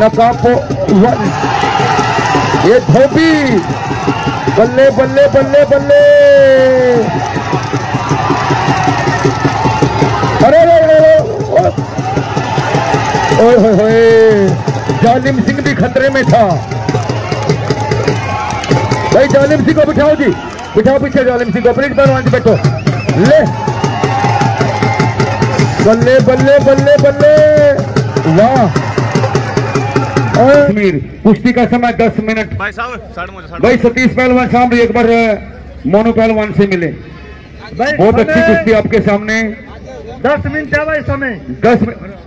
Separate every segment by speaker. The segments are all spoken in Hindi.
Speaker 1: नकापो वन। ये धोबी। बल्ले बल्ले बल्ले बल्ले। अरे ओए जालिम सिंह भी खतरे में था। भाई, जालिम सिंह को बिठाओ जी। बिठाओ पीछे, जालिम सिंह को। प्लीज़ पहलवान बैठो। ले। बल्ले बल्ले बल्ले बल्ले। वाह। कश्मीर। कुश्ती का समय 10 मिनट।
Speaker 2: भाई साहब साढ़े मुझे साढ़े
Speaker 1: भाई सतीश पहलवान साहब एक बार मोनू पहलवान से मिले। बहुत अच्छी कुश्ती आपके सामने।
Speaker 3: दस मिनट है भाई समय।
Speaker 1: दस मिनट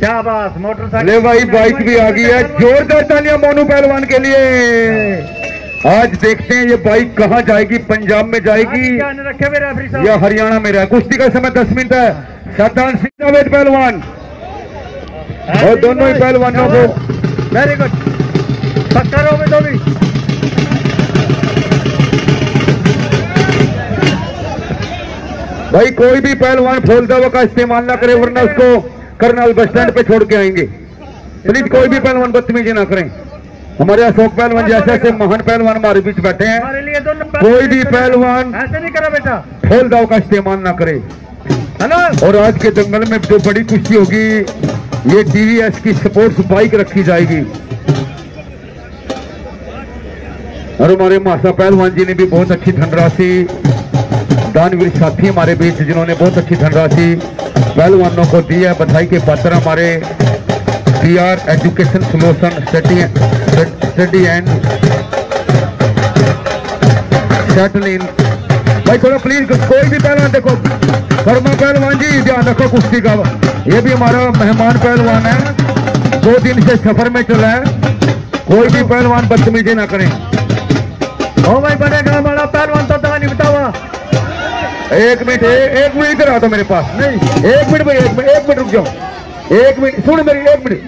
Speaker 3: क्या बात मोटरसाइकिल
Speaker 1: ले भाई बाइक भी आ गई है। जोरदार तालियाँ मोनू पहलवान के लिए। आज देखते हैं ये बाइक कहाँ जाएगी पंजाब में जाएगी
Speaker 3: रखे हुए रेफरी साहब?
Speaker 1: या हरियाणा में रहा कुश्ती का समय दस मिनट है। सदान सिंह जावेद पहलवान। और दोनों ही पहलवानों को
Speaker 3: वेरी गुड रहो भी दो भी।
Speaker 1: भाई कोई भी पहलवान फूल दवा का इस्तेमाल ना करे वरना उसको करनाल बस स्टैंड पे छोड़ के आएँगे। प्लीज़ कोई भी पहलवान बदतमीजी ना करें। हमारे अशोक पहलवान जैसे ऐसे महान पहलवान हमारे बीच बैठे हैं। कोई भी पहलवान
Speaker 3: ऐसे नहीं करा बेटा।
Speaker 1: फूल दाव का इस्तेमाल ना करे। और आज के दंगल में जो बड़ी खुशी होगी ये टीवीएस की स्पोर्ट्स बाइक रखी जाएगी। और हमारे मासा पहलवान जी ने भी बहुत अच्छी धनराशि, दानवीर साथी हमारे बीच जिन्होंने बहुत अच्छी धनराशि पहलवानों को दी है, बधाई के पात्र हमारे P R education solution study and settle in भाई थोड़ा प्लीज़ कोई भी पहलवान देखो। शर्मा पहलवान जी ध्यान रखो कुश्ती का। ये भी हमारा मेहमान पहलवान है। दो दिन से सफ़र में चला है। कोई भी पहलवान बदतमीजी ना करें।
Speaker 3: ओ भाई बनेगा हमारा पहलवान तो दवा नहीं बतावा
Speaker 1: एक मिनट एक मिनट इधर आ तो मेरे पास। नहीं, एक मिनट भाई, एक मिनट एक मिनट रुक जाओ। एक मिनट, सुन मेरी, एक मिनट।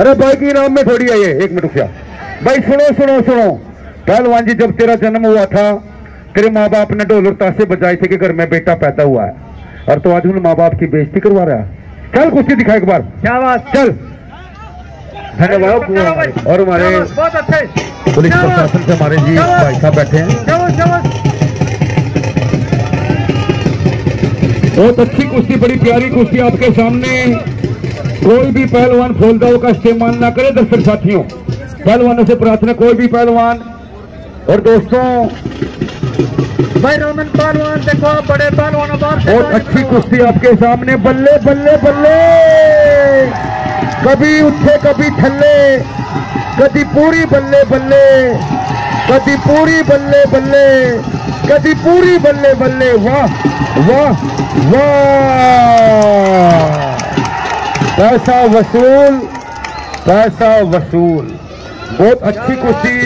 Speaker 1: अरे भाई की नाम में थोड़ी है ये। एक मिनट रुक जा। भाई सुनो सुनो सुनो। पहलवान जी, जब तेरा जन्म हुआ था तेरे माँ बाप ने ढोल और ताशे बजाए थे कि घर में बेटा पैदा हुआ है। और तो आज उन माँ बाप की बेइज्जती करवा रहा है। चल कुश्ती दिखा एक बार।
Speaker 3: क्या बात
Speaker 1: चल। धन्यवाद। और हमारे
Speaker 3: बहुत
Speaker 1: पुलिस प्रशासन से हमारे जी भाई साहब बैठे हैं। बहुत अच्छी कुश्ती बड़ी प्यारी कुश्ती आपके सामने। कोई भी पहलवान फूलदाव का इस्तेमाल ना करे दर्शक साथियों। पहलवानों से प्रार्थना कोई भी पहलवान। और दोस्तों
Speaker 3: भाई रोमन पहलवान देखो बड़े पहलवानों
Speaker 1: बहुत अच्छी कुश्ती आपके सामने बल्ले बल्ले बल्ले। कभी उठे कभी थल्ले कभी पूरी बल्ले बल्ले। कभी पूरी बल्ले बल्ले। कभी पूरी बल्ले बल्ले। वाह वाह वाह। पैसा वसूल पैसा वसूल। बहुत अच्छी कुश्ती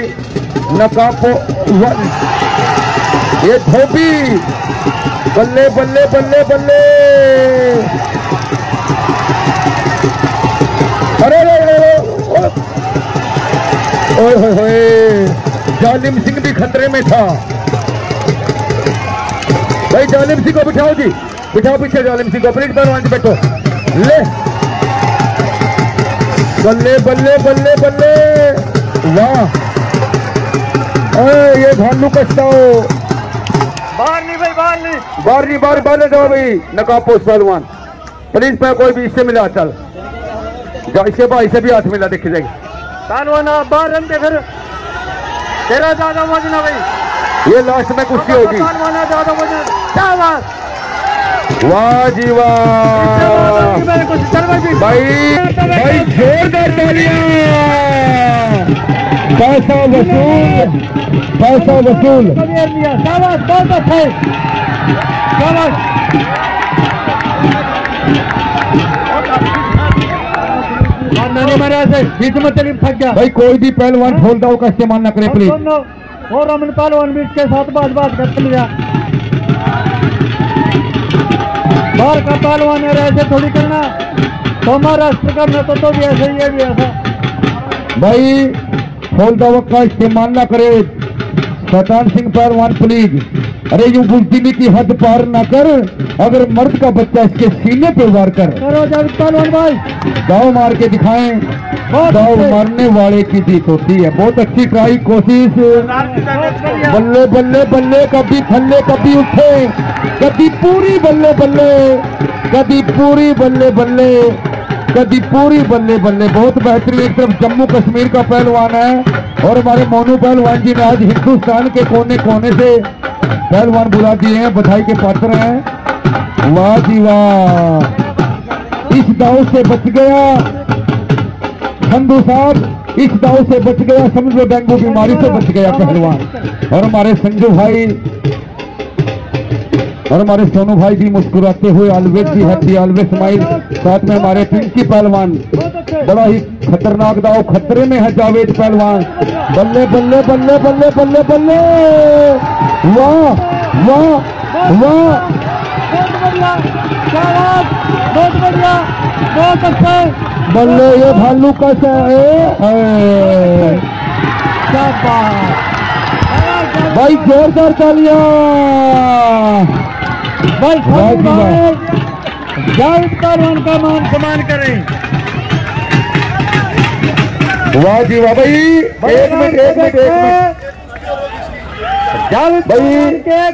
Speaker 1: वन ये धोबी। बल्ले बल्ले बल्ले बल्ले। अरे ओए जालिम सिंह भी खतरे में था। भाई, जालिम सिंह को बिठाओ जी। बिठाओ पीछे, जालिम सिंह को। प्लीज़ पहलवान बैठो। ले। बल्ले बल्ले बल्ले बल्ले। वाह। ये भालू हो
Speaker 3: बाहर नहीं भाई बाहर नहीं
Speaker 1: बार नहीं बाहर बाहर जाओ भाई नकाब पहलवान प्लीज़ मैं कोई भी इससे मिला चल। जा इससे भाई से भी हाथ मिला देखी जाएगी
Speaker 3: पहलवान आप बाहर रहते फिर। तेरा ज़्यादा वज़न है भाई।
Speaker 1: ये लास्ट में कुश्ती होगी।
Speaker 3: पहलवान ज़्यादा वज़न
Speaker 1: वाह जी वाह
Speaker 3: भाई
Speaker 1: पैसा वसूल पैसा वसूल भाई कोई भी पहलवान फूलदाव का इस्तेमाल ना करे प्लीज़
Speaker 3: और अमन पहलवान भी इसके साथ बात बात करते बाहर का पहलवान है ऐसे थोड़ी करना। तो महाराष्ट्र करना तो, तो भी ऐसे ही है भी ऐसा।
Speaker 1: भाई फूलदाव का इस्तेमाल ना करे। शैतान सिंह पहलवान प्लीज़ अरे यूँ बुजदिली की हद पार ना कर। अगर मर्द का बच्चा इसके सीने पे वार कर।
Speaker 3: करो भाई
Speaker 1: दाव मार के दिखाएँ। दाव मारने वाले की जीत होती है। बहुत अच्छी ट्राई कोशिश। बल्ले बल्ले बल्ले कभी थल्ले कभी उठे। कभी पूरी बल्ले बल्ले। कभी पूरी बल्ले बल्ले। कभी पूरी बल्ले बल्ले। बहुत बेहतरीन एक तरफ़ जम्मू कश्मीर का पहलवान है। और हमारे मोनू पहलवान जी ने आज हिंदुस्तान के कोने कोने से पहलवान बुला दिए हैं, बधाई के पात्र हैं। वाह जी वाह। इस दाव से बच गया। खंडू साहब, इस दाव से बच गया। समझ लो डेंगू बीमारी से बच गया पहलवान। और हमारे संजू भाई और हमारे सोनू भाई भी मुस्कुराते हुए ऑलवेज भी हैप्पी ऑलवेज स्माइल साथ में हमारे पिंकी पहलवान। बड़ा ही खतरनाक दाव, खतरे में है जावेद पहलवान। बल्ले बल्ले बल्ले बल्ले बल्ले बल्ले। वाह वाह वाह।
Speaker 3: बहुत बढ़िया बहुत अच्छे
Speaker 1: बल्ले, ये भालू कैसा है? भाई जोरदार तालियाँ।
Speaker 3: भाई जावेद पहलवान का मान सम्मान करें।
Speaker 1: वाह जी वाह भाई एक मिनट एक मिनट एक मिनट।
Speaker 3: जावेद
Speaker 1: भाई।